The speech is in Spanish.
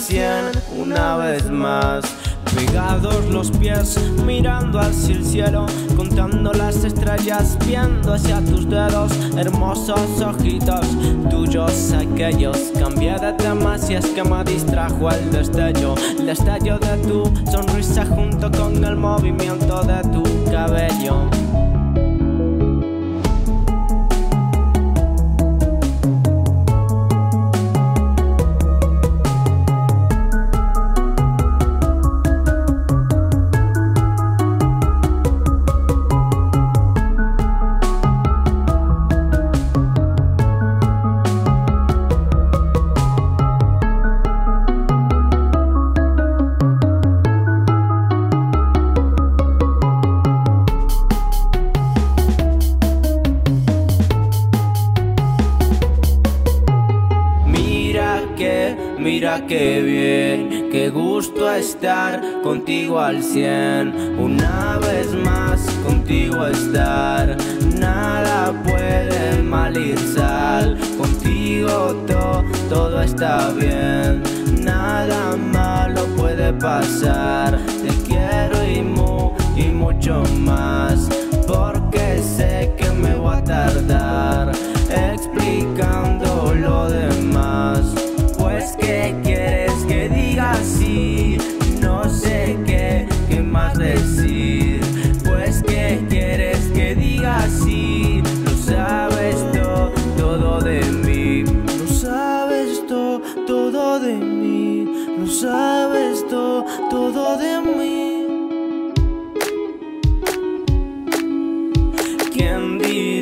cien una vez más. Pegados los pies, mirando hacia el cielo, contando las estrellas, viendo hacia tus dedos, hermosos ojitos tuyos aquellos. Cambié de temas y es que me distrajo el destello, el destello de tu sonrisa junto con el movimiento de tu cabello. Mira que bien, qué gusto estar contigo al cien. Una vez más contigo estar, nada puede mal ir sal. Contigo to- todo está bien, nada malo puede pasar. Te quiero y sabes to- todo de mí. ¿Quién diría